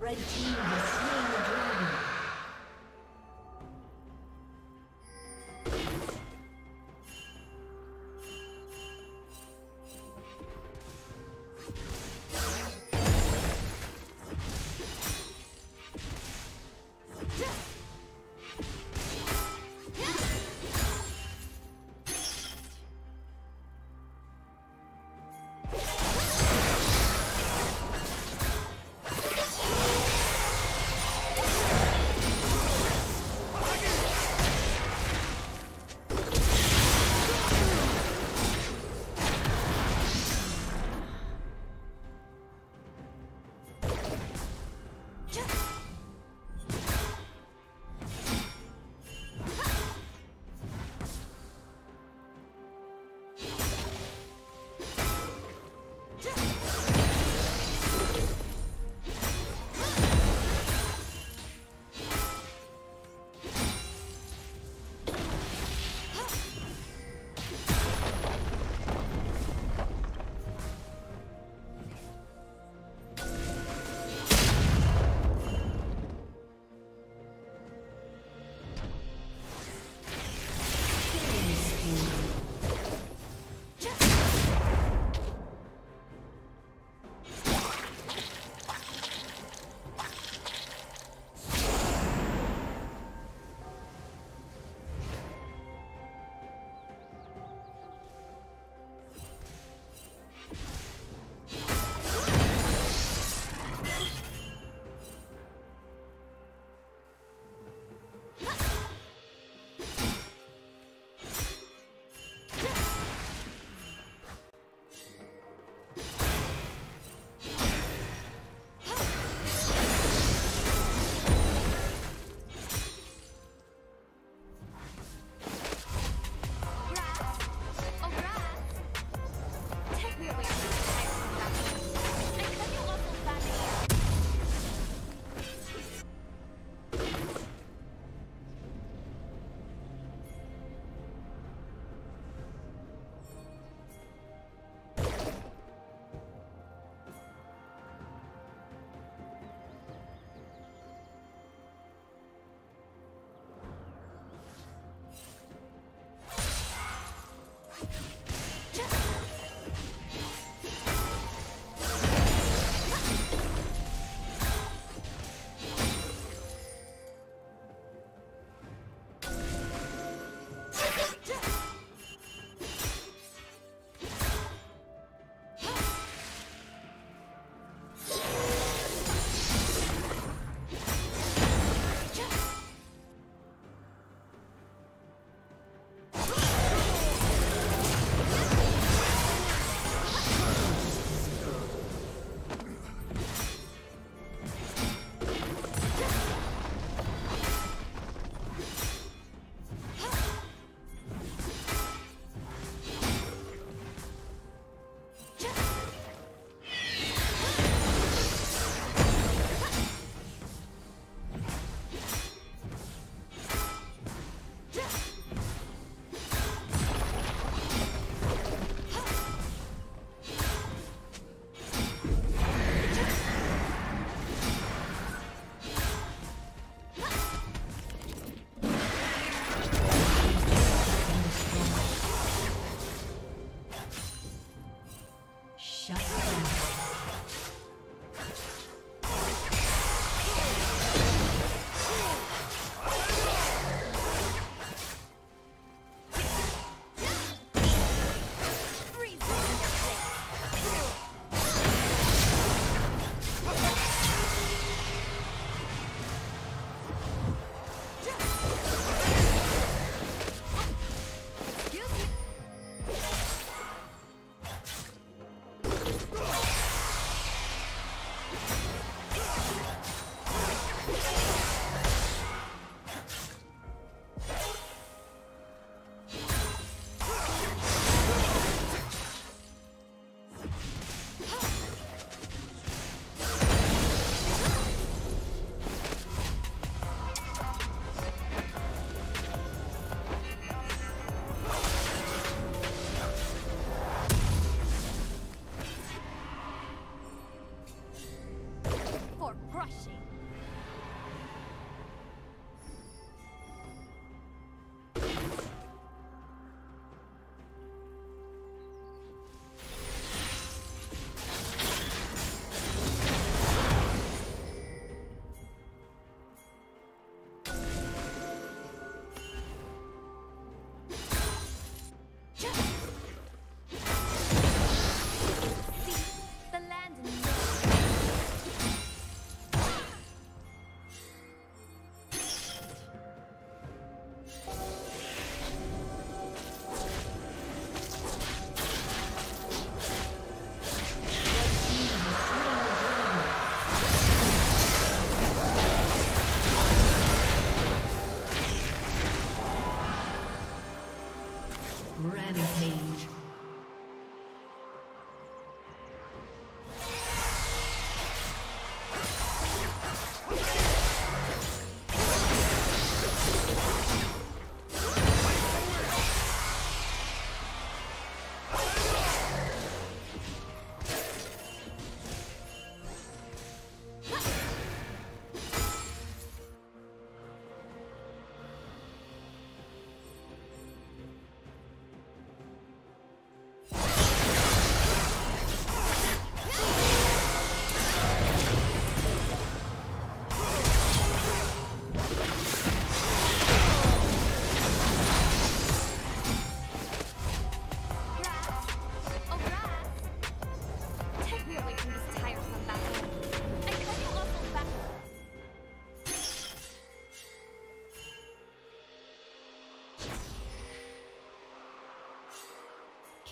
Red team has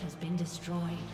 Has been destroyed.